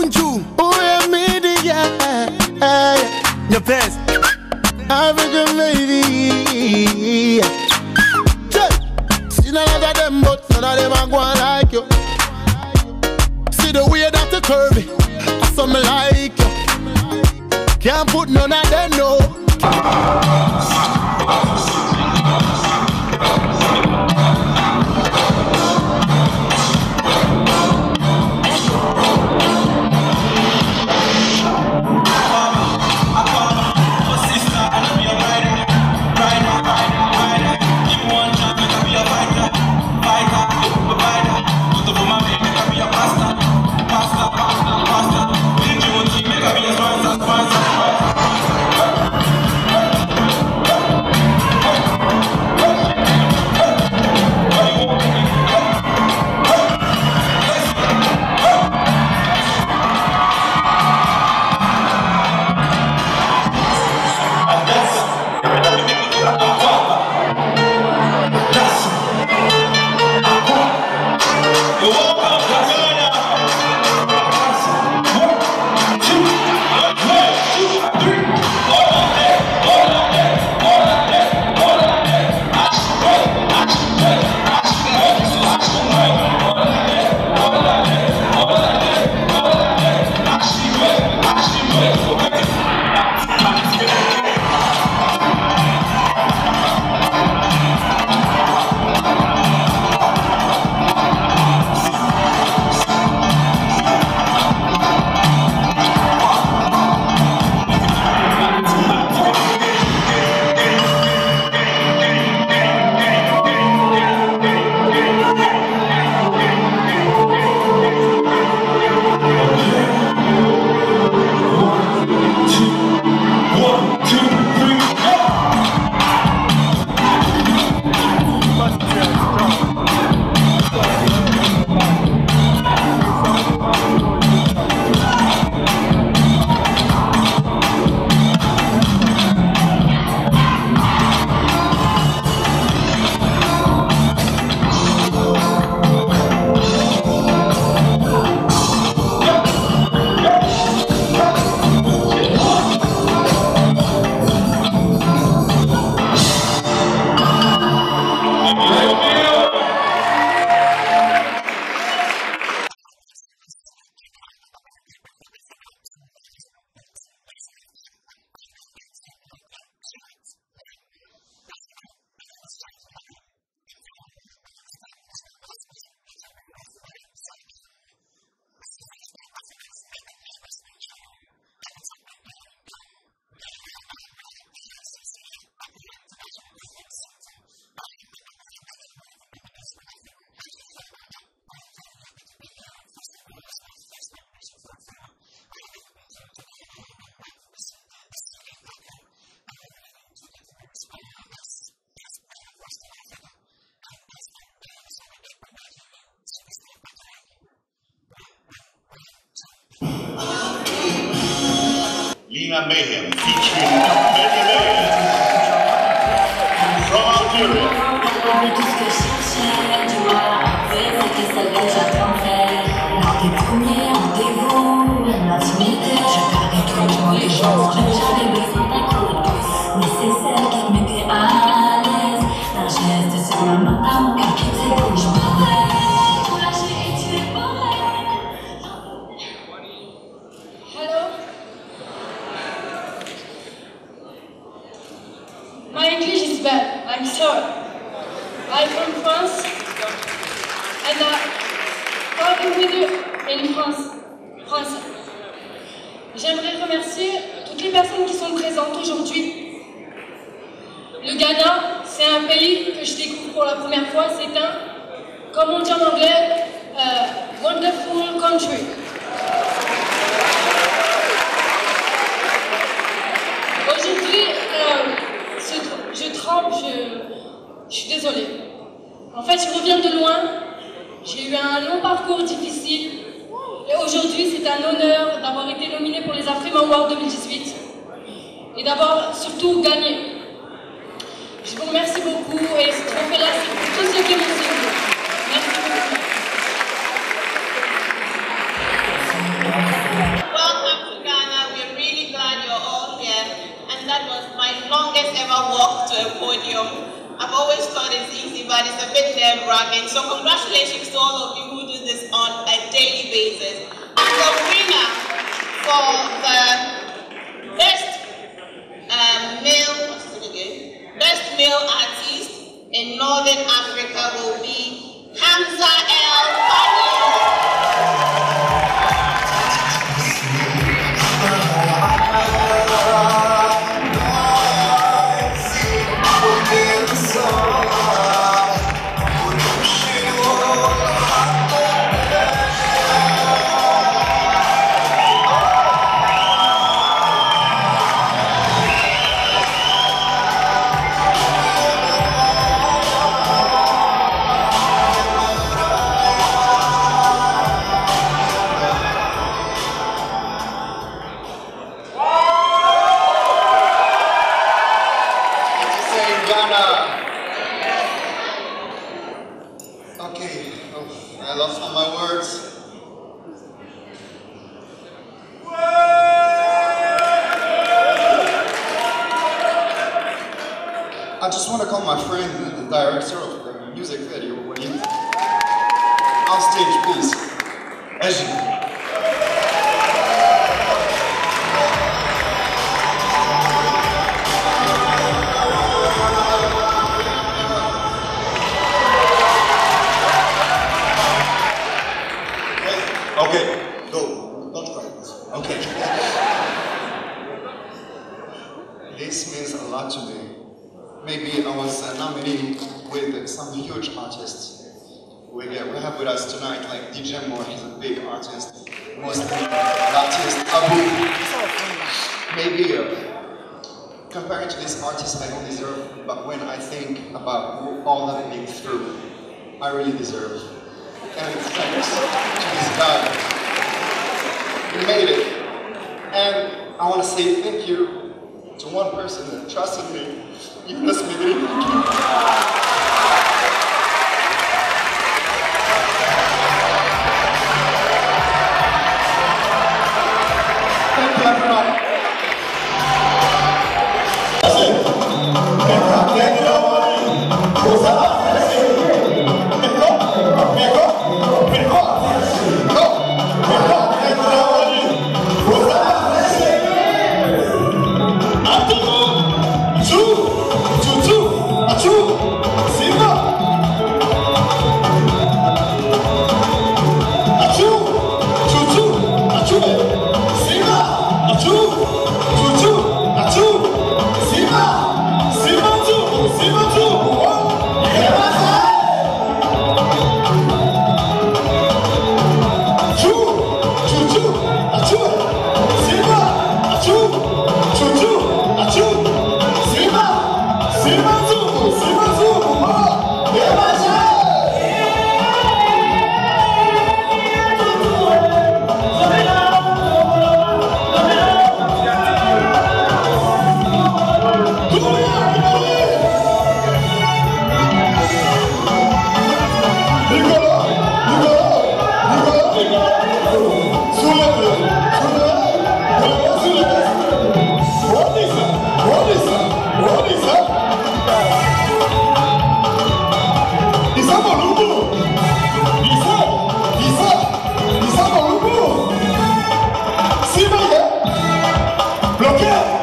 Bunju, Oh, media. your best. African lady. See none of them, but none of them are going like you. See the way that you curvy, something like you. Can't put none of them no. Lena Mayhem featuring Many Layers from Algeria. My English is bad. I'm sorry. I'm from France, and I talking with in France? français. J'aimerais remercier toutes les personnes qui sont présentes aujourd'hui. Le Ghana, c'est un pays que je découvre pour la première fois. C'est un, comme on dit en anglais, euh, wonderful country. Je suis désolée. En fait, je reviens de loin. J'ai eu un long parcours difficile. Et aujourd'hui, c'est un honneur d'avoir été nominée pour les Afrime Awards 2018. Et d'avoir surtout gagné. Je vous remercie beaucoup et ce trophée-là, c'est pour tous ceux qui m'ont suivi. Merci beaucoup. that was my longest ever walk to a podium. I've always thought it's easy, but it's a bit nerve-wracking. So congratulations to all of you who do this on a daily basis. And the winner for the best um, male? Best male artist in Northern Africa will be Hamza El Fadil. Just want to call my friend, the, director of the music video, when you on stage, please. Eji. Okay, go. Don't cry. Okay. this means a lot to me. Maybe I was uh, meeting with some huge artists. We, uh, we have with us tonight, like DJ Moore, he's a big artist. Mostly artist Abu. Maybe uh, comparing to this artist, I don't deserve, but when I think about all have been through, I really deserve. And thanks to this guy. We made it. And I want to say thank you to one person that trusted me, посмотреть. Is